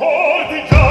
cor di già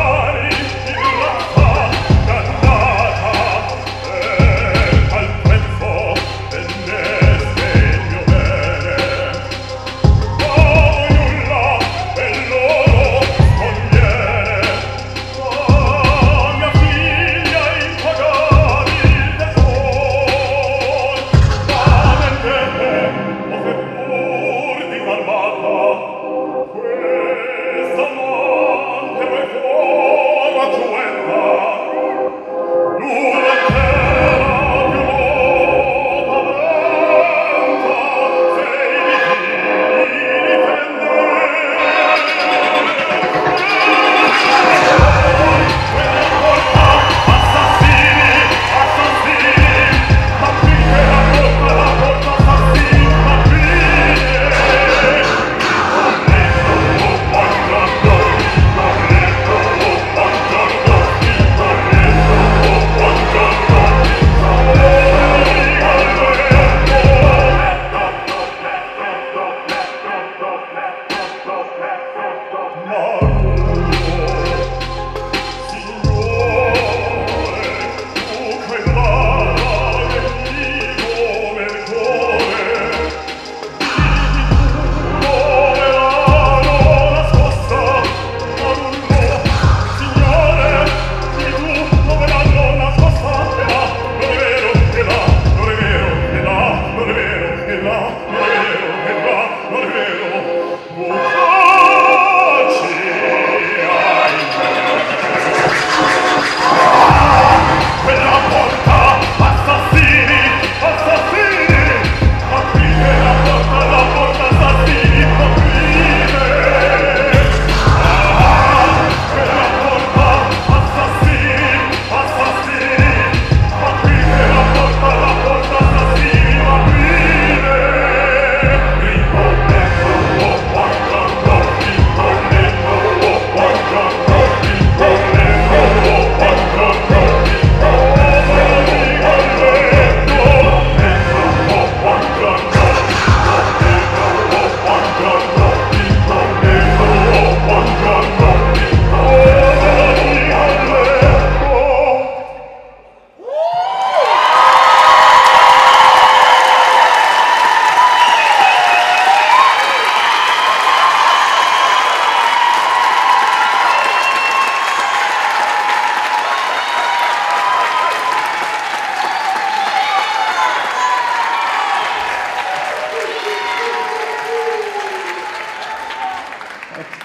more.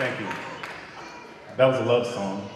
Thank you. That was a love song.